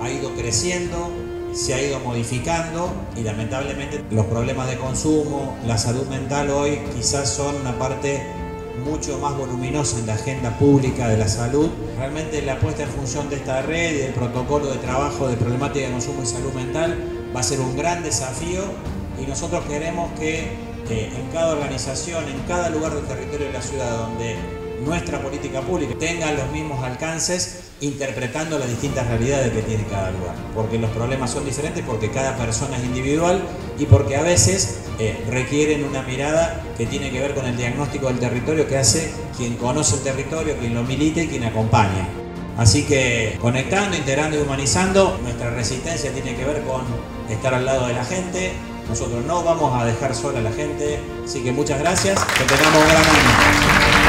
ha ido creciendo, se ha ido modificando y lamentablemente los problemas de consumo, la salud mental hoy quizás son una parte mucho más voluminosa en la agenda pública de la salud. Realmente la puesta en función de esta red y del protocolo de trabajo de problemática de consumo y salud mental va a ser un gran desafío y nosotros queremos que eh, en cada organización, en cada lugar del territorio de la ciudad donde nuestra política pública tenga los mismos alcances interpretando las distintas realidades que tiene cada lugar. Porque los problemas son diferentes, porque cada persona es individual y porque a veces eh, requieren una mirada que tiene que ver con el diagnóstico del territorio que hace quien conoce el territorio, quien lo milita y quien acompaña. Así que conectando, integrando y humanizando, nuestra resistencia tiene que ver con estar al lado de la gente. Nosotros no vamos a dejar sola a la gente. Así que muchas gracias. Que tengamos un gran año.